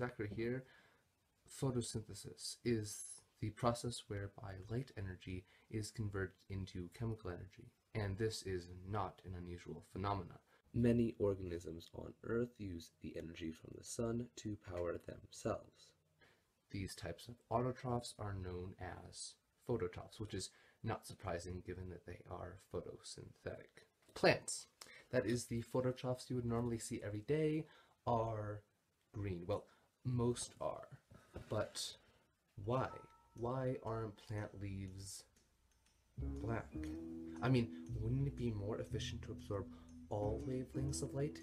accurate here. Photosynthesis is the process whereby light energy is converted into chemical energy, and this is not an unusual phenomenon. Many organisms on Earth use the energy from the sun to power themselves. These types of autotrophs are known as phototrophs, which is not surprising given that they are photosynthetic. Plants, that is the phototrophs you would normally see every day, are green. Well, most are. But why? Why aren't plant leaves black? I mean, wouldn't it be more efficient to absorb all wavelengths of light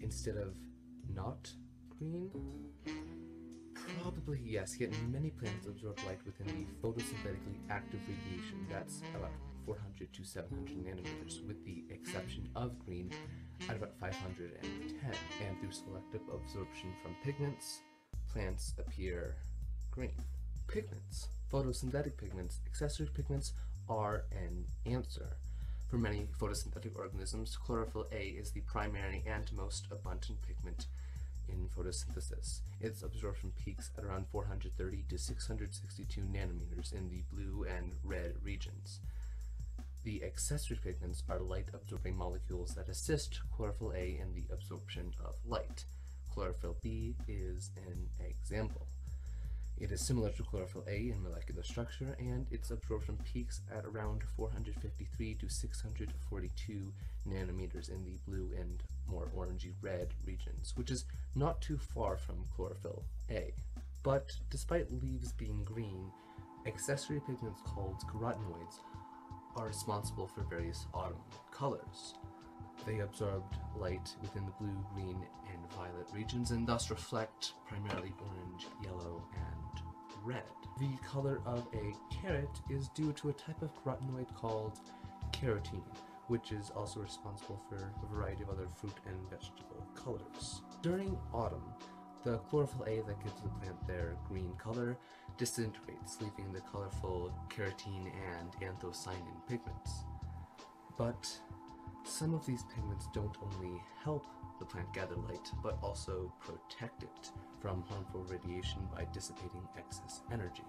instead of not green? Probably yes, yet many plants absorb light within the photosynthetically active radiation. That's about 400 to 700 nanometers, with the exception of green at about 510. And through selective absorption from pigments, plants appear green. Pigments, photosynthetic pigments, accessory pigments are an answer. For many photosynthetic organisms, chlorophyll A is the primary and most abundant pigment in photosynthesis. Its absorption peaks at around 430 to 662 nanometers in the blue and red regions. The accessory pigments are light-absorbing molecules that assist chlorophyll A in the absorption of light. Chlorophyll B is an example. It is similar to chlorophyll A in molecular structure, and its absorption peaks at around 453 to 642 nanometers in the blue and more orangey red regions, which is not too far from chlorophyll A. But despite leaves being green, accessory pigments called carotenoids are responsible for various autumn colors. They absorbed light within the blue, green, violet regions and thus reflect primarily orange, yellow, and red. The color of a carrot is due to a type of carotenoid called carotene, which is also responsible for a variety of other fruit and vegetable colors. During autumn, the chlorophyll A that gives the plant their green color disintegrates, leaving the colorful carotene and anthocyanin pigments. But some of these pigments don't only help the plant gather light, but also protect it from harmful radiation by dissipating excess energy.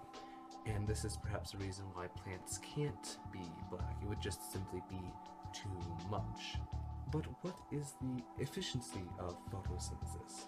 And this is perhaps the reason why plants can't be black. It would just simply be too much. But what is the efficiency of photosynthesis?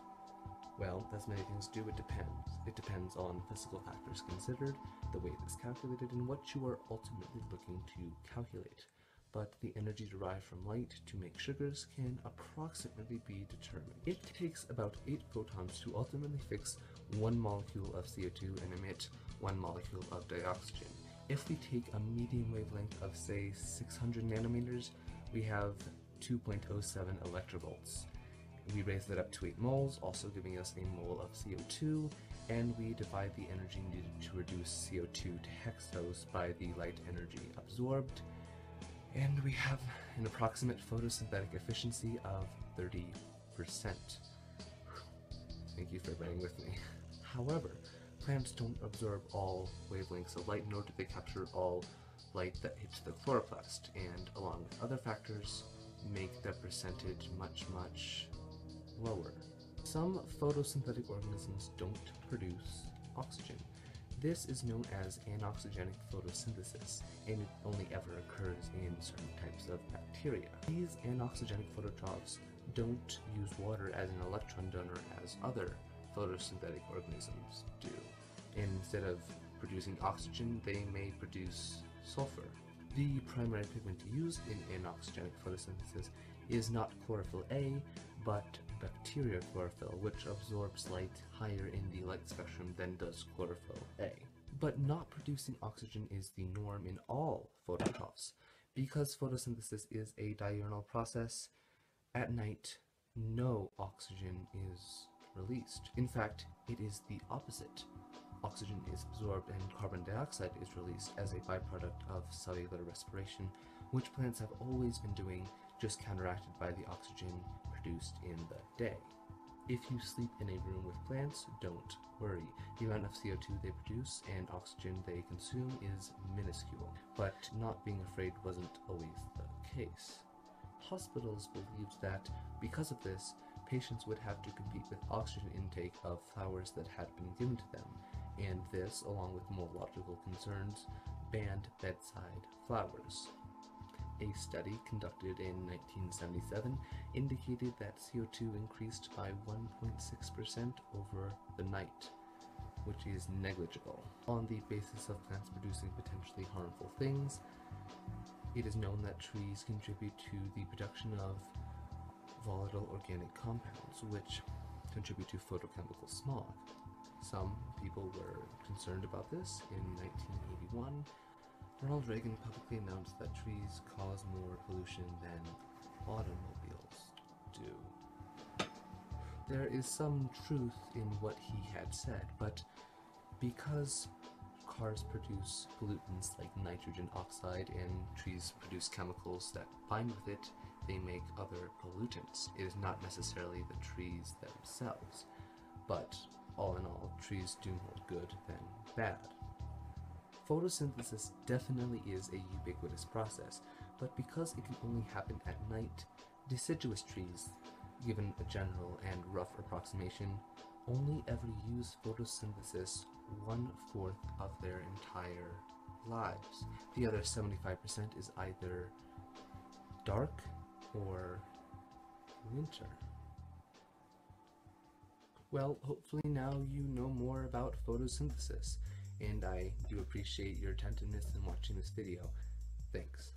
Well, as many things do, it depends. It depends on physical factors considered, the way it is calculated, and what you are ultimately looking to calculate. But the energy derived from light to make sugars can approximately be determined. It takes about 8 photons to ultimately fix one molecule of CO2 and emit one molecule of dioxygen. If we take a medium wavelength of say 600 nanometers, we have 2.07 electrovolts. We raise that up to 8 moles, also giving us a mole of CO2, and we divide the energy needed to reduce CO2 to hexose by the light energy absorbed, and we have an approximate photosynthetic efficiency of 30%. Thank you for bearing with me. However, plants don't absorb all wavelengths of light, nor do they capture all light that hits the chloroplast, and along with other factors, make the percentage much, much lower. Some photosynthetic organisms don't produce oxygen. This is known as anoxygenic photosynthesis, and it only ever occurs in certain types of bacteria. These anoxygenic phototrophs don't use water as an electron donor as other photosynthetic organisms do. Instead of producing oxygen, they may produce sulfur. The primary pigment used in anoxygenic photosynthesis is not chlorophyll A, but bacteria chlorophyll, which absorbs light higher in the light spectrum than does chlorophyll A. But not producing oxygen is the norm in all phototrophs. Because photosynthesis is a diurnal process, at night no oxygen is released. In fact, it is the opposite. Oxygen is absorbed and carbon dioxide is released as a byproduct of cellular respiration, which plants have always been doing, just counteracted by the oxygen produced in the day. If you sleep in a room with plants, don't worry. The amount of CO2 they produce and oxygen they consume is minuscule, but not being afraid wasn't always the case. Hospitals believed that, because of this, patients would have to compete with oxygen intake of flowers that had been given to them, and this, along with morphological concerns, banned bedside flowers. A study conducted in 1977 indicated that CO2 increased by 1.6% over the night, which is negligible. On the basis of plants producing potentially harmful things, it is known that trees contribute to the production of volatile organic compounds, which contribute to photochemical smog. Some people were concerned about this. In 1981, Ronald Reagan publicly announced that trees cause more pollution than automobiles do. There is some truth in what he had said, but because cars produce pollutants like nitrogen oxide and trees produce chemicals that bind with it, they make other pollutants. It is not necessarily the trees themselves, but all in all, trees do more good than bad. Photosynthesis definitely is a ubiquitous process, but because it can only happen at night, deciduous trees, given a general and rough approximation, only ever use photosynthesis one fourth of their entire lives. The other 75% is either dark or winter. Well, hopefully now you know more about photosynthesis, and I do appreciate your attentiveness in watching this video. Thanks.